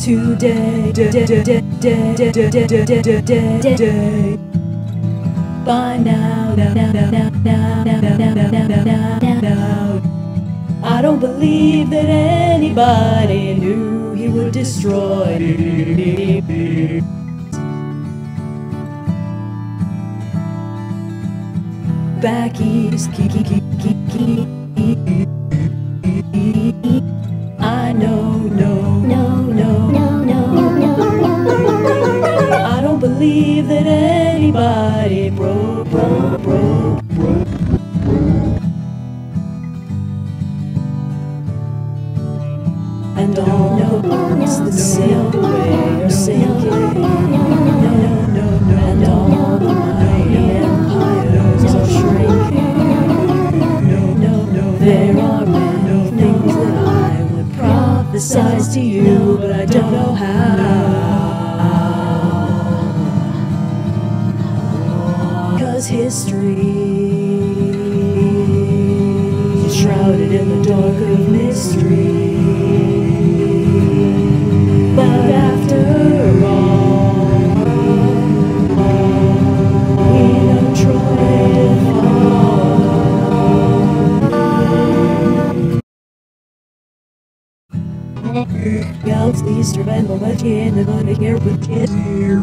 today. By now, now, now, now, now, now, now, now, now. I don't believe that anybody knew he would destroy me. Back east, ki- ki- ki- believe that anybody broke, broke, broke, broke. And all notes that sail away are sinking. No, no, no, no, and all the mighty empires are shrinking. No, no, no, there are many things that I would prophesize to you, but I don't know how. mystery. He's shrouded in the dark of mystery. But after all, we know Troy Galaxies driven by the end of the year, but get here.